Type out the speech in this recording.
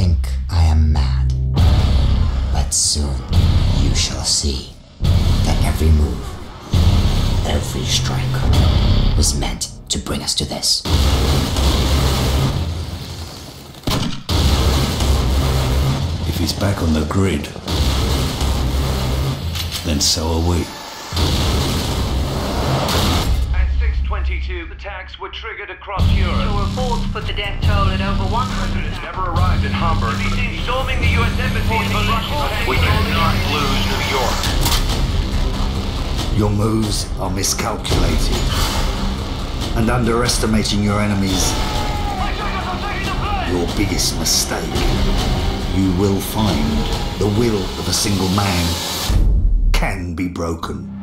think I am mad. But soon you shall see that every move, every strike was meant to bring us to this. If he's back on the grid, then so are we. At 6.22, attacks were triggered across Europe. Your reports put the death toll at over 100. Never arrived in Hamburg. He's seen storming the U.S. embassy in Berlin. We cannot lose New York. Your moves are miscalculated. And underestimating your enemies, your biggest mistake. You will find the will of a single man can be broken.